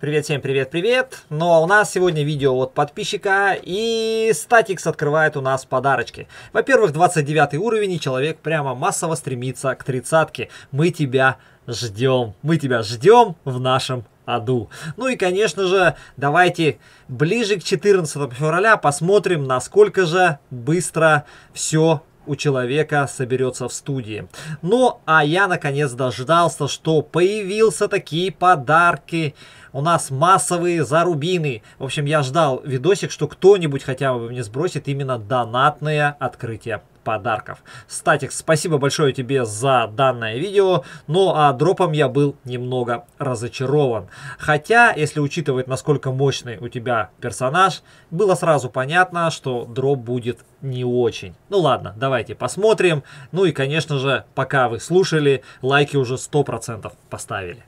Привет всем, привет, привет. Ну а у нас сегодня видео от подписчика и Статикс открывает у нас подарочки. Во-первых, 29 уровень и человек прямо массово стремится к тридцатке. Мы тебя ждем, мы тебя ждем в нашем аду. Ну и, конечно же, давайте ближе к 14 февраля посмотрим, насколько же быстро все у человека соберется в студии. Ну, а я наконец дождался, что появился такие подарки. У нас массовые зарубины. В общем, я ждал видосик, что кто-нибудь хотя бы мне сбросит именно донатное открытие подарков. Статик, спасибо большое тебе за данное видео, ну а дропом я был немного разочарован. Хотя, если учитывать, насколько мощный у тебя персонаж, было сразу понятно, что дроп будет не очень. Ну ладно, давайте посмотрим. Ну и, конечно же, пока вы слушали, лайки уже 100% поставили.